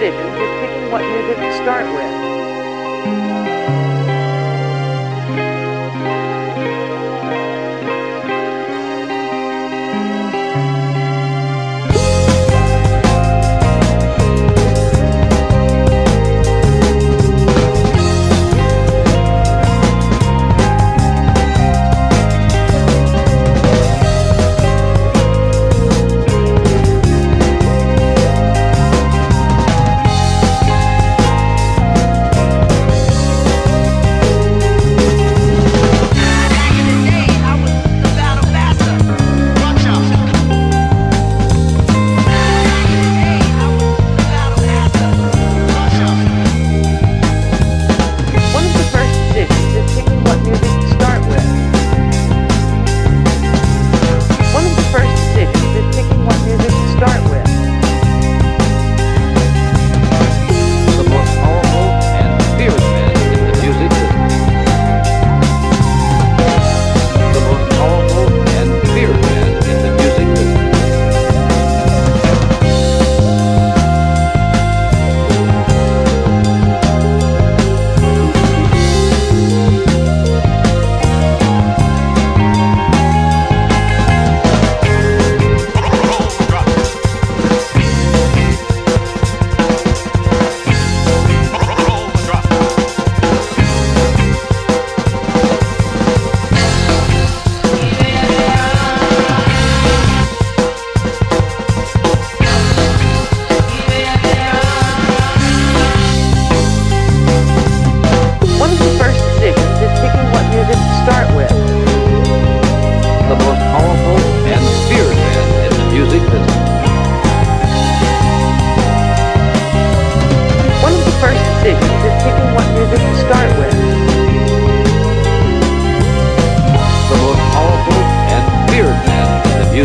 decision, you're picking what knitted to start with.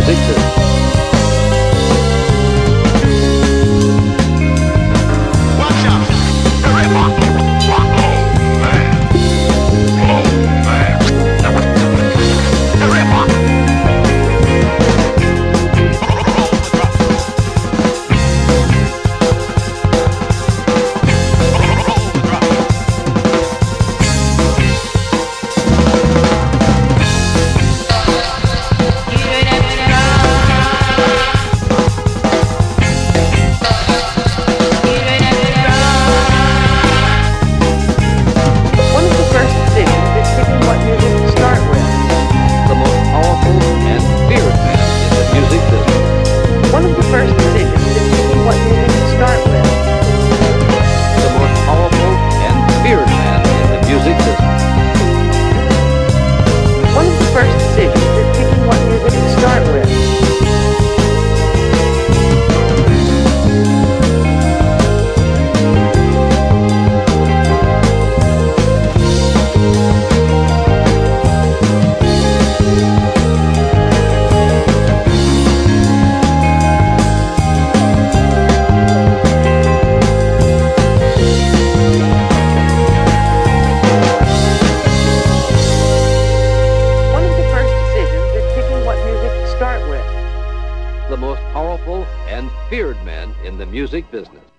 predicted. feared men in the music business.